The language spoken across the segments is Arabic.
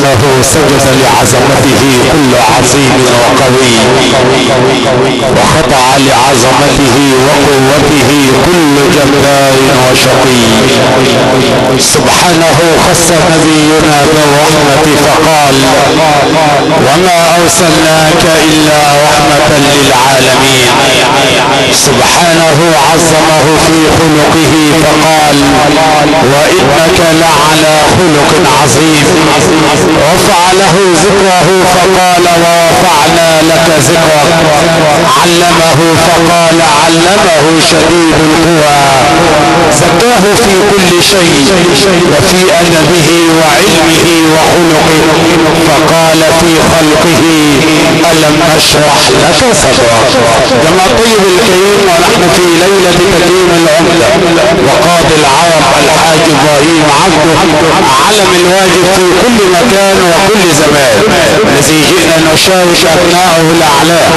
انه سجد لعظمته كل عظيم وقوي. وخضع لعظمته وقوته كل جبار وشقي. سبحانه خص نبينا بالرحمة فقال وما أرسلناك إلا رحمة للعالمين سبحانه عظمه في خلقه فقال وإنك لعلى خلق عظيم رفع له ذكره فقال ورفعنا لك ذكرك علمه فقال علمه شديد القوى زكاه في كل شيء وفي أدبه وعلمه وخلقه. فقال في خلقه ألم نشرح لك صدرك؟ كما طيب الكريم ونحن في ليلة تكريم العمدة. وقاضي العرب الحاج إبراهيم عبده علم الواجب في كل مكان. وكل زمان. الذي جئنا نشارك ابنائه الأعلام.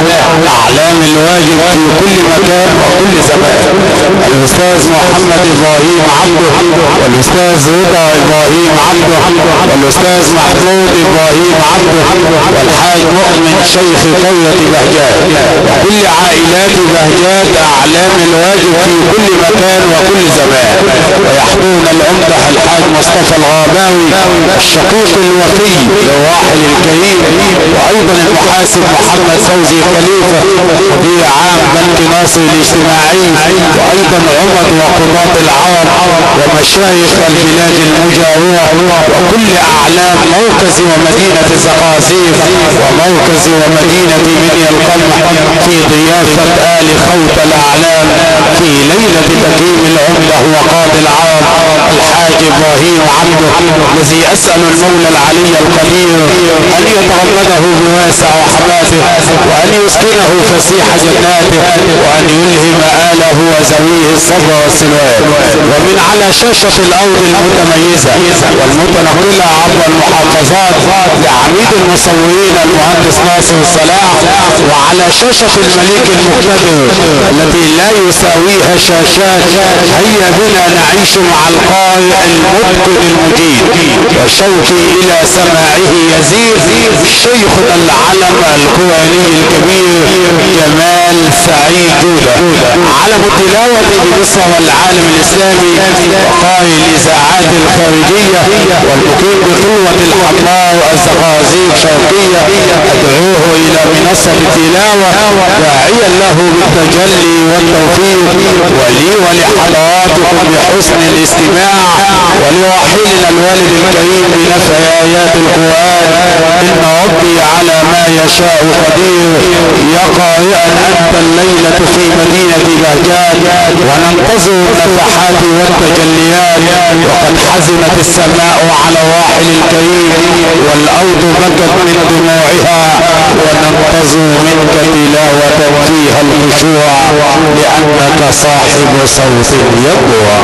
اعلام الواجب في كل مكان وكل زمان. الأستاذ محمد إبراهيم عبده. والأستاذ رضا إبراهيم عبده. والأستاذ محمود إبراهيم عبده. والحاج مؤمن شيخ قرية بهجات وكل عائلات بهجات اعلام الواجب في كل مكان وكل زمان. ويحضرون العمدة الحاج مصطفى الغاباوي الشقيق الوفي للراحل الكريم وأيضا المحاسب محمد فوزي خليفة مدير عام بنك ناصر الاجتماعي وأيضا عمد وقضاة العرب ومشايخ البلاد المجاورة وكل أعلام مركز ومدينة زقازيق ومركز ومدينة مني القمح في ضيافة آل خوت الأعلام في ليلة تكريم العمدة وقاضي العرب الحاج إبراهيم عبده الذي أسأل المولى العلي القدير أن يتغمده بواسع رحماته وأن يسكنه فسيح جناته وأن يلهم آله وزويه الصبر والسلوان ومن على شاشة الأرض المتميزة والمتنقلة عبر المحافظات لعميد المصورين المهندس ناصر الصلاح وعلى شاشة الملك المقتدر التي لا يساويها شاشات. هيا بنا نعيش مع القارئ المتقن المجيد وشوقي إلى سماعه يزيد شيخنا العلم القراني الكبير جمال سعيد. جودة علم التلاوة بمصر والعالم الإسلامي وقارئ الإذاعات الخارجية والمقيم بقوة الحمار الزقازيق شرقية أدعوه إلى منصة التلاوة داعيا له بالتجلي والتوفيق ولي ولحضراتكم بحسن الاستماع ولراحلنا الوالد الكريم بنفع آيات القرآن. إن ربي على ما يشاء قدير. يا قارئا أنت الليلة في مدينة بهجات وننتظر النفحات والتجليات. وقد حزمت السماء على الراحل الكريم. والأرض بكت من دموعها. وننتظر منك تلاوه فيها الخشوع لأنك صاحب صوت يقوى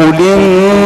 قل انظروا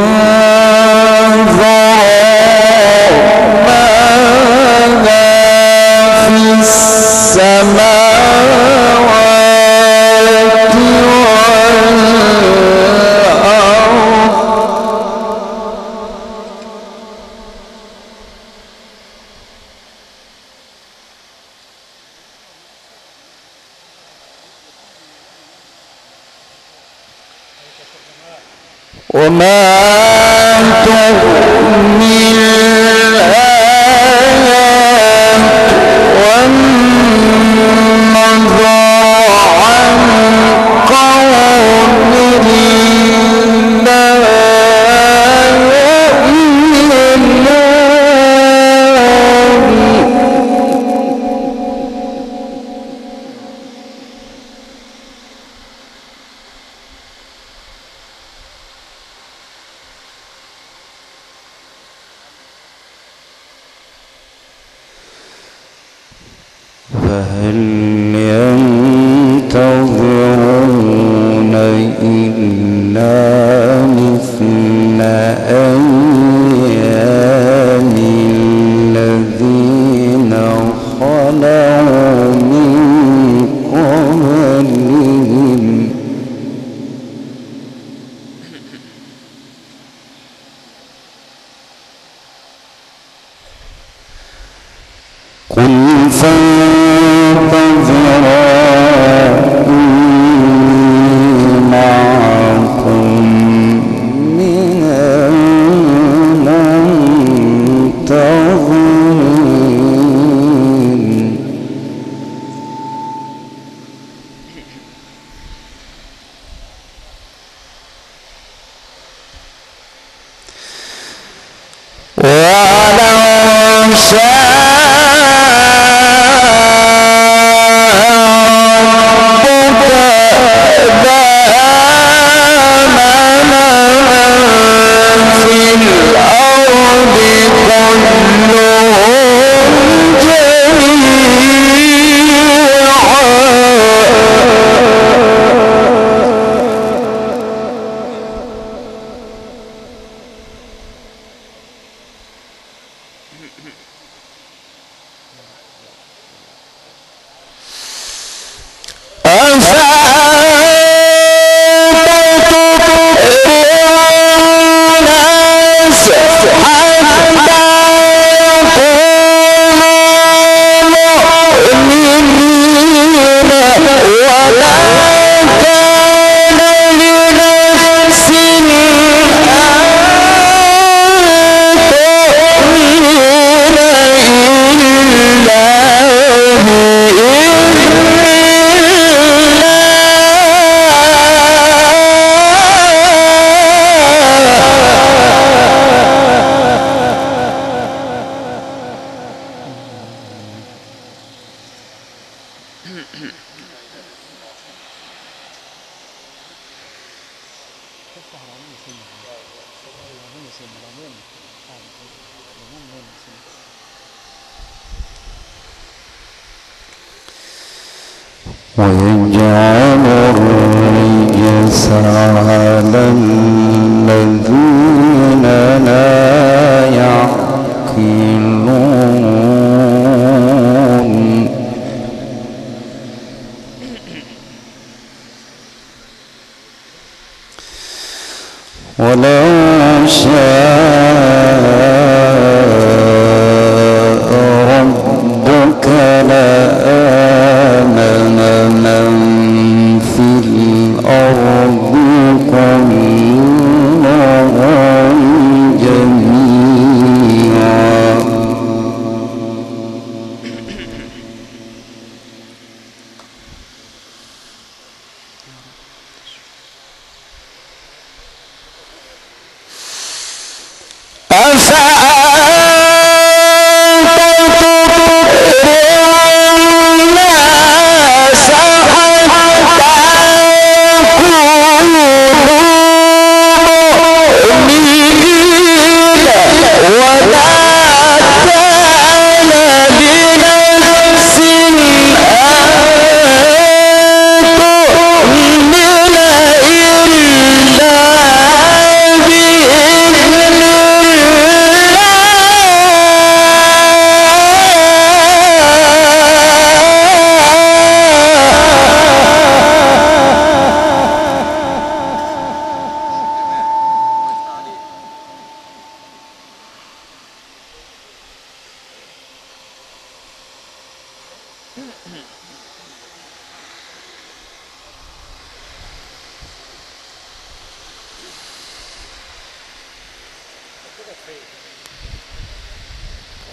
فهل Oh!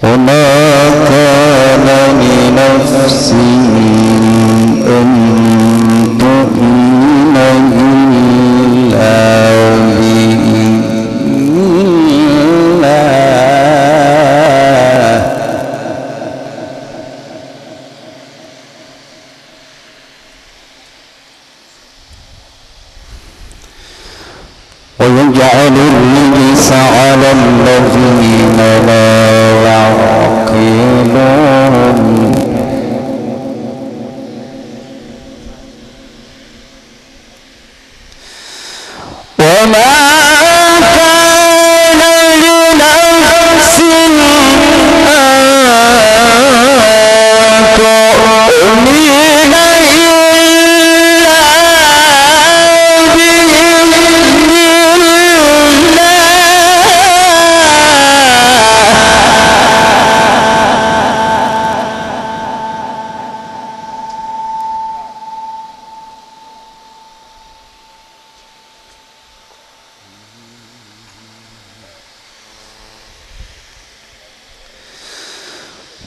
Oh no.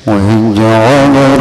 وإذ جعل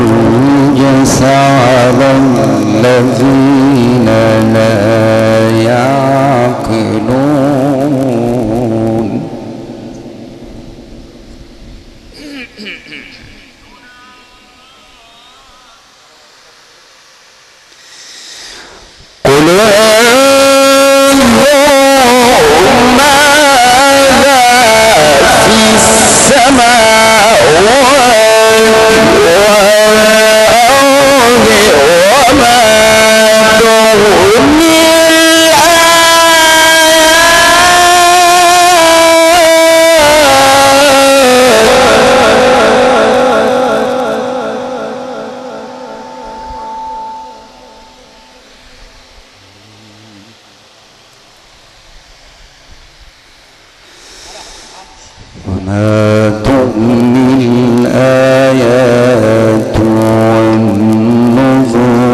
الآيات والنذر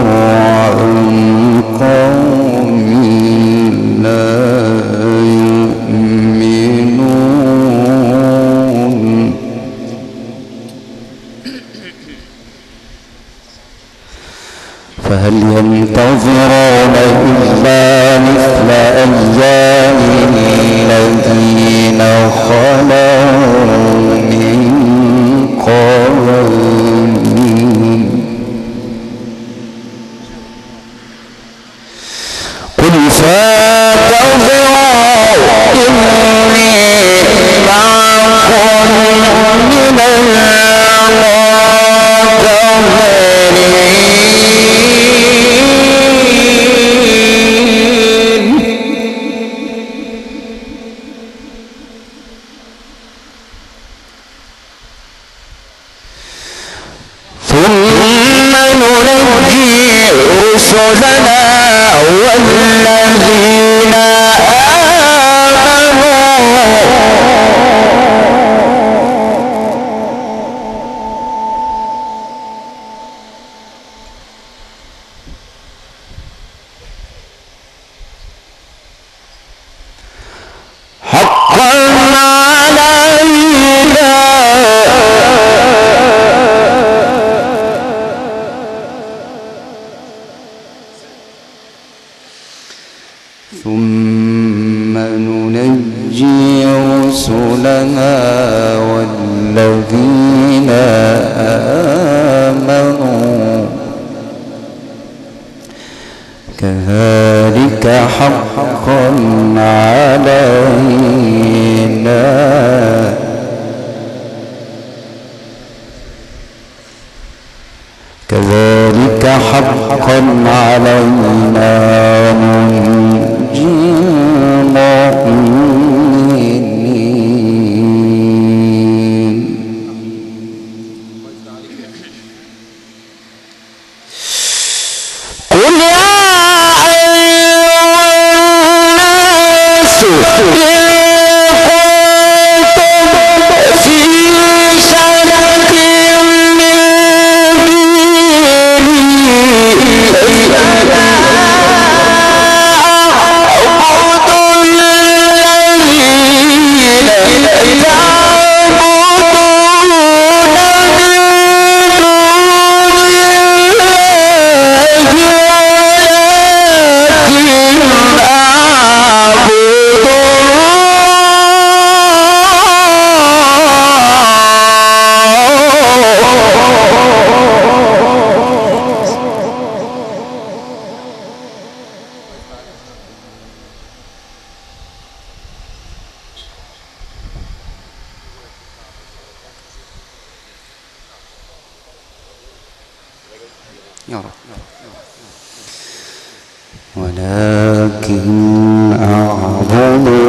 عن قوم لا يؤمنون فهل ينتظرون إلا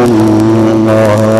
الله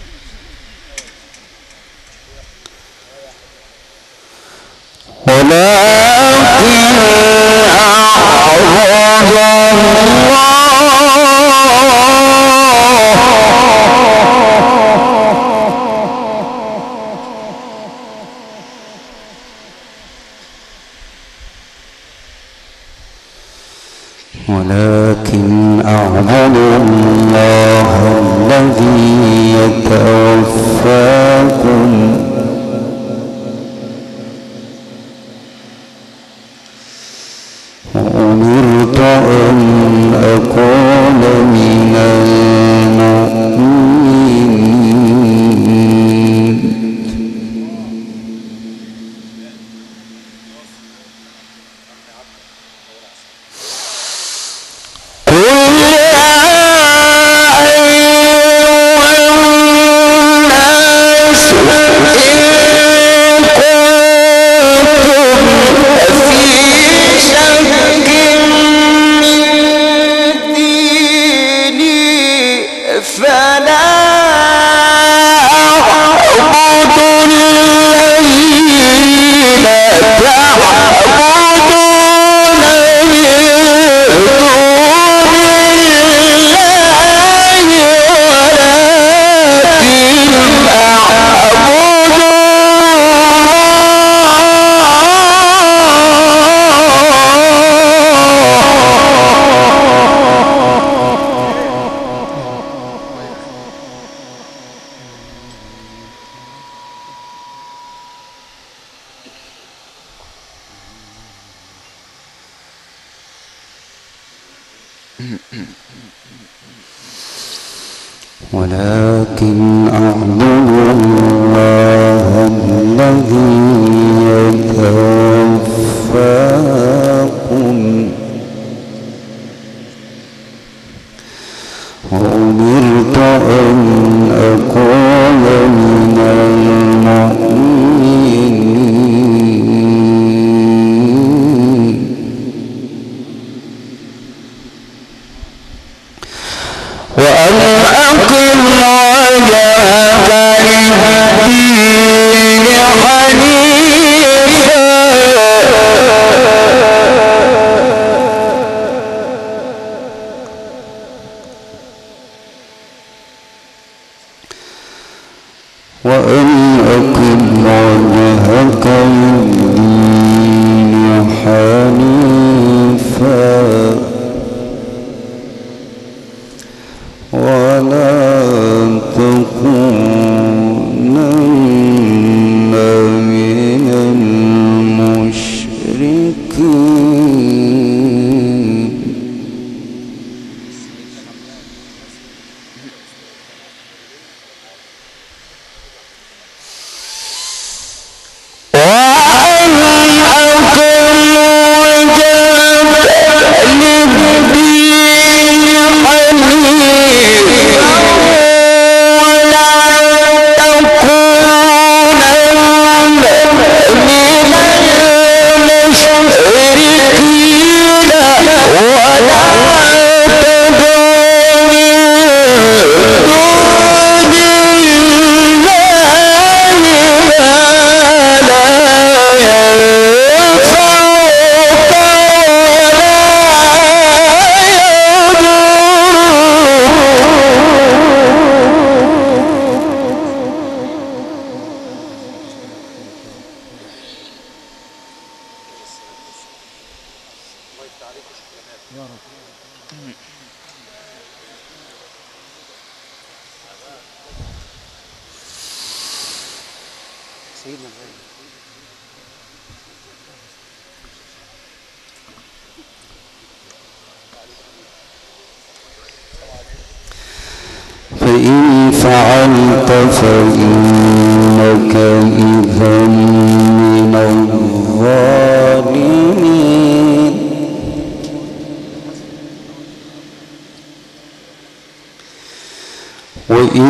وإن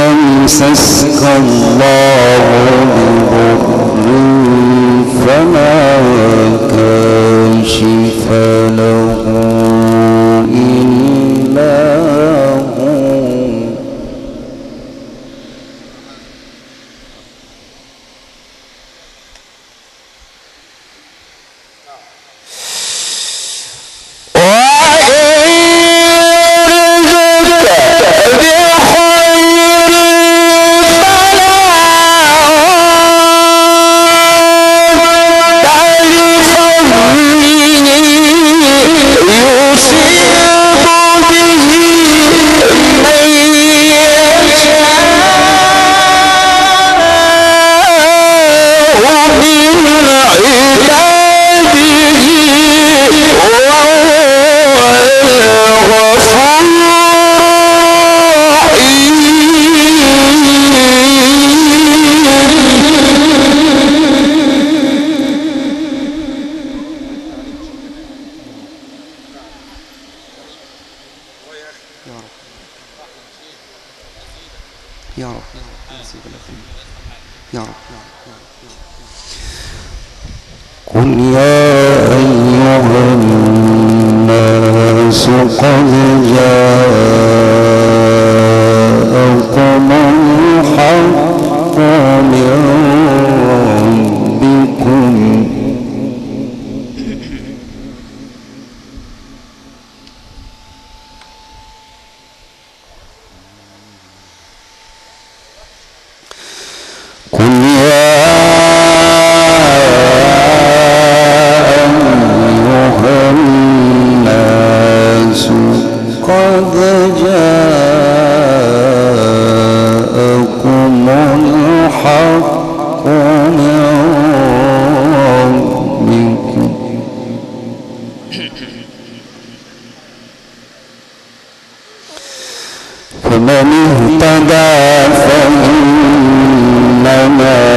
يمسسك الله بضر فلا كاشف فمن اهتدى فإنما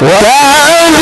واتبع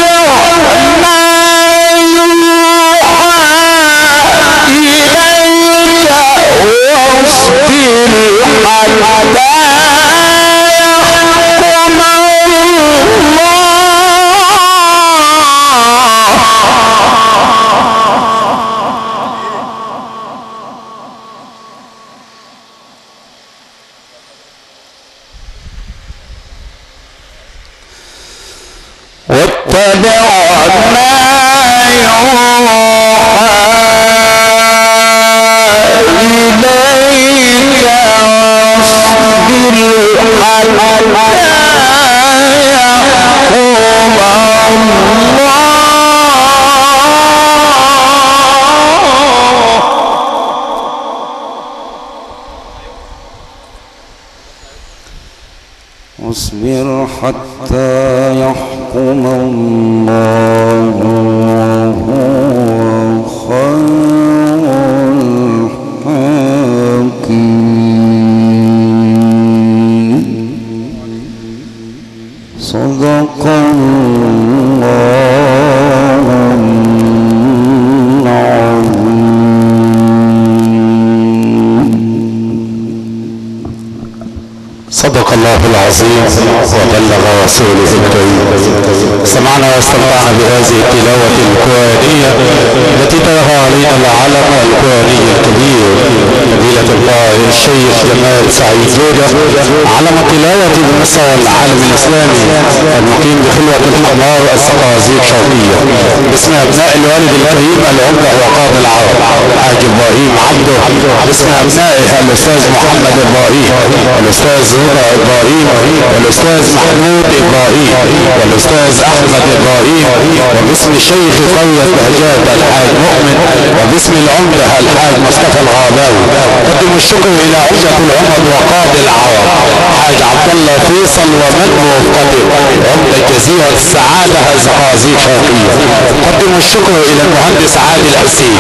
العظيم وبلغ رسوله الكريم. سمعنا واستمتعنا بهذه التلاوة القرآنية التي ترها علينا العلم القرآني الكبير. فضيلة الله الشيخ جمال سعيد زوجة علم التلاوة بمستوى العالم الإسلامي المقيم بخلوة الحمار الزقازيق شرقية باسم أبناء الوالد الكريم العمدة وقاضي العرب حاج إبراهيم عبده. باسم أبنائه الأستاذ محمد إبراهيم والأستاذ هدى إبراهيم والأستاذ محمود إبراهيم والأستاذ أحمد إبراهيم وباسم شيخ قرية بهجات الحاج مؤمن وباسم العمدة الحاج مصطفى الغاباوي. قدم الشكر إلى عمدة العمد وقاضي العرب. حاج عبد الله فيصل ومن موقته جزيرة السعادة الزقازيق شرقية قدم الشكر إلى المهندس عادل حسين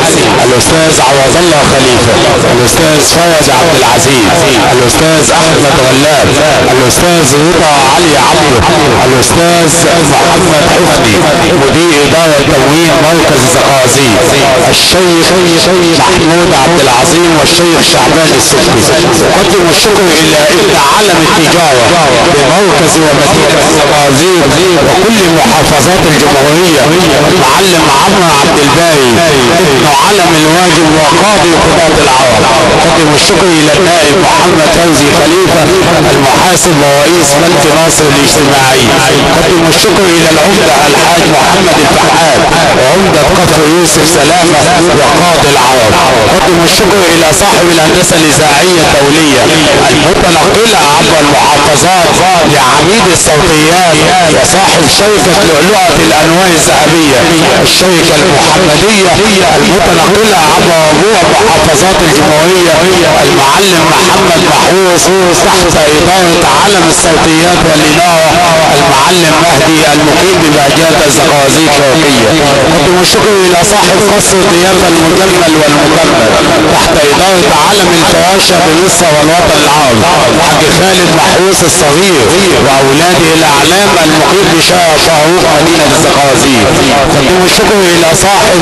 الأستاذ عوض الله خليفة الأستاذ فرج عبد العزيز الأستاذ أحمد غلاب الأستاذ رضا علي عبده الأستاذ محمد حفني مدير إدارة تموين مركز الزقازيق الشيخ محمود عبد العظيم والشيخ شعبان السبكي قدم الشكر إلى ابن علم التجارة بمركز ومدينة الزقازيق وكل محافظات الجمهورية. معلم عمرو عبد الباري ابن علم الواجب وقاضي قضاة العرب قدم الشكر إلى النائب محمد فوزي خليفة المحاسب ورئيس ملك ناصر الاجتماعي. قدم الشكر إلى العمدة الحاج محمد الفحاد وعمدة كفر يوسف سلامة وقاضي العرب قدم الشكر إلى صاحب الهندسة الإذاعية الدولية المتنقلة عبر المحافظات لعميد الصوتيات. وصاحب شركة لؤلؤة الأنواع الذهبية الشركة المحمدية المتنقلة عبر ربوع محافظات الجمهورية. المعلم محمد محروس تحت إدارة علم الصوتيات والإنارة المعلم مهدي المقيم ببهجات الزقازيق شرقية قدم الشكر إلى صاحب قصر ضيافة المجمل والمكمل تحت إدارة علم الفراشة بمصر والوطن العربي حاج خالد محروس الصغير وأولاده الأعلام المقيم بشارع شاروخ مدينة الزقازيق. قدم الشكر إلى صاحب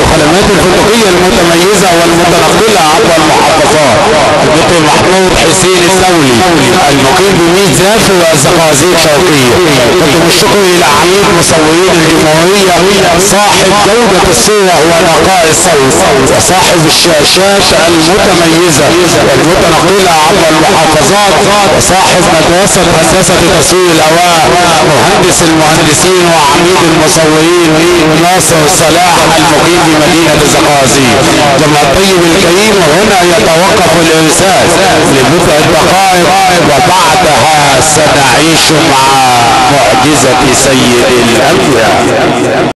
الخدمات الفندقية المتميزة والمتنقلة عبر المحافظات الدكتور محمود حسين الثولي المقيم بميت زافر والزقازيق شرقية قدم الشكر إلى عميد مصورين الجمهورية صاحب جودة الصورة ونقاء الصوت وصاحب الشاشات المتميزة والمتنقلة عبر المحافظات وصاحب مدرسة هندسة تصوير الهواء مهندس المهندسين وعميد المصورين ناصر صلاح المقيم بمدينة الزقازيق جمع الطيب الكريم هنا يتوقف الإرسال لبضع دقائق وبعدها سنعيش مع معجزة سيد الأنبياء.